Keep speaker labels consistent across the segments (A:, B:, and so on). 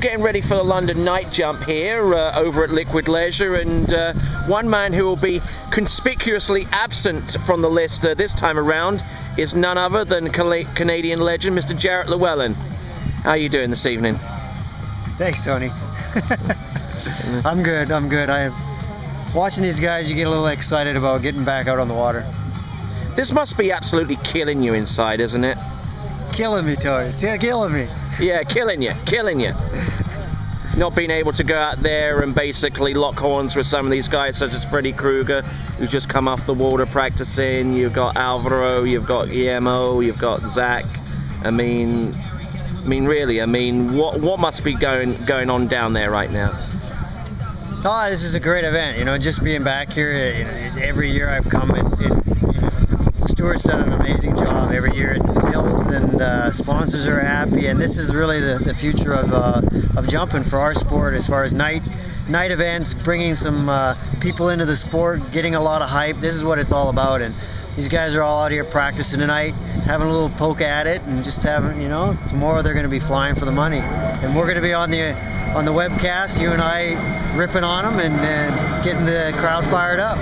A: Getting ready for the London night jump here uh, over at Liquid Leisure, and uh, one man who will be conspicuously absent from the list uh, this time around is none other than Canadian legend, Mr. Jaret Llewellyn. How are you doing this evening?
B: Thanks, Tony. I'm good. I'm good. I'm watching these guys, you get a little excited about getting back out on the water.
A: This must be absolutely killing you inside, isn't it?
B: Killing me, Tony. Killing me.
A: Yeah, killing you, killing you. Not being able to go out there and basically lock horns with some of these guys, such as Freddy Krueger, who's just come off the water practicing. You've got Alvaro, you've got Guillermo, you've got Zach. I mean, I mean, really, I mean, what what must be going going on down there right now?
B: Oh, this is a great event. You know, just being back here. You know, every year I've come, it, it Stuart's done an amazing job every year. It builds and uh, sponsors are happy, and this is really the, the future of, uh, of jumping for our sport as far as night night events, bringing some uh, people into the sport, getting a lot of hype. This is what it's all about, and these guys are all out here practicing tonight, having a little poke at it, and just having, you know, tomorrow they're going to be flying for the money, and we're going to be on the on the webcast, you and I ripping on them and uh, getting the crowd fired up.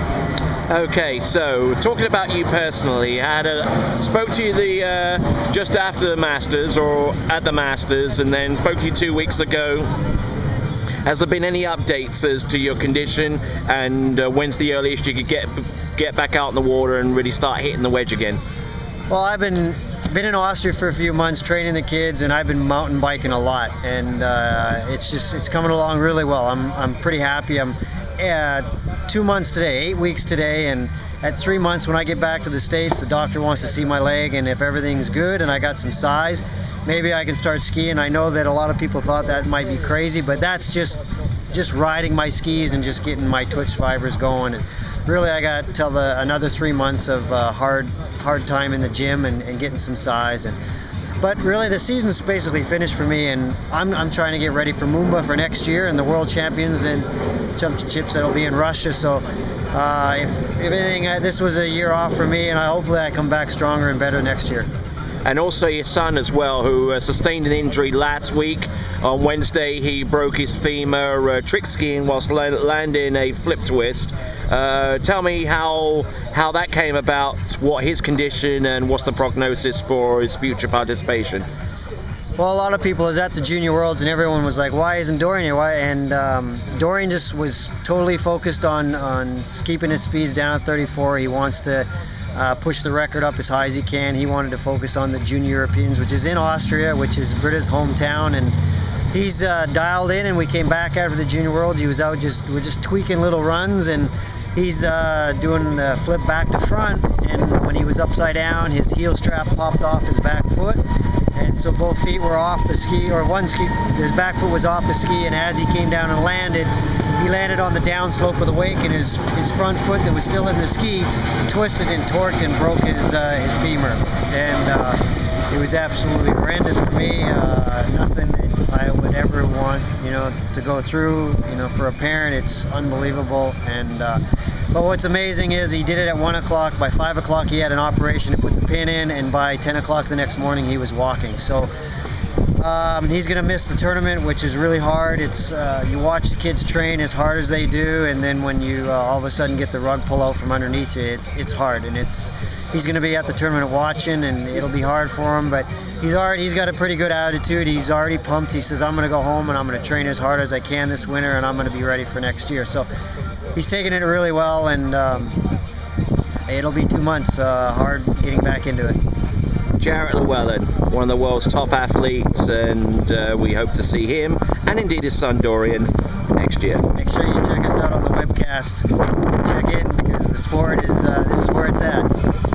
A: Okay, so talking about you personally, I had a, spoke to you the uh, just after the Masters or at the Masters, and then spoke to you two weeks ago. Has there been any updates as to your condition, and uh, when's the earliest you could get get back out in the water and really start hitting the wedge again?
B: Well, I've been been in Austria for a few months training the kids, and I've been mountain biking a lot, and uh, it's just it's coming along really well. I'm I'm pretty happy. I'm uh, two months today, eight weeks today, and at three months when I get back to the States, the doctor wants to see my leg, and if everything's good and I got some size, maybe I can start skiing. I know that a lot of people thought that might be crazy, but that's just just riding my skis and just getting my twitch fibers going. And really, I got till the another three months of uh, hard hard time in the gym and, and getting some size and but really the season's basically finished for me and I'm, I'm trying to get ready for Moomba for next year and the World Champions and Championships that'll be in Russia. So uh, if, if anything uh, this was a year off for me and I, hopefully I come back stronger and better next year
A: and also your son as well, who uh, sustained an injury last week. On Wednesday, he broke his femur uh, trick skiing whilst landing a flip twist. Uh, tell me how how that came about, what his condition, and what's the prognosis for his future participation.
B: Well, a lot of people was at the Junior Worlds, and everyone was like, "Why isn't Dorien here?" Why? And um, Dorien just was totally focused on on keeping his speeds down at 34. He wants to uh, push the record up as high as he can. He wanted to focus on the Junior Europeans, which is in Austria, which is Britta's hometown, and he's uh, dialed in. And we came back after the Junior Worlds. He was out just we're just tweaking little runs, and he's uh, doing the flip back to front. And when he was upside down, his heel strap popped off his back foot, and so both feet were off the ski, or one ski, his back foot was off the ski, and as he came down and landed, he landed on the downslope of the wake and his, his front foot that was still in the ski twisted and torqued and broke his, uh, his femur. And uh, it was absolutely horrendous for me. Uh, nothing I would ever want, you know, to go through. You know, for a parent, it's unbelievable. And uh, but what's amazing is he did it at one o'clock. By five o'clock, he had an operation to put the pin in, and by 10 o'clock the next morning, he was walking. So um, he's going to miss the tournament, which is really hard. It's uh, you watch the kids train as hard as they do, and then when you uh, all of a sudden get the rug pull out from underneath you, it's it's hard. And it's he's going to be at the tournament watching, and it'll be hard for him. But he's already he's got a pretty good attitude. He's already pumped. He says, "I'm going to go home and I'm going to train as hard as I can this winter, and I'm going to be ready for next year." So he's taking it really well, and um, it'll be two months uh, hard getting back into it.
A: Jaret Llewellyn, one of the world's top athletes, and uh, we hope to see him and indeed his son Dorien next year.
B: Make sure you check us out on the webcast. Check in because the sport is uh, this is where it's at.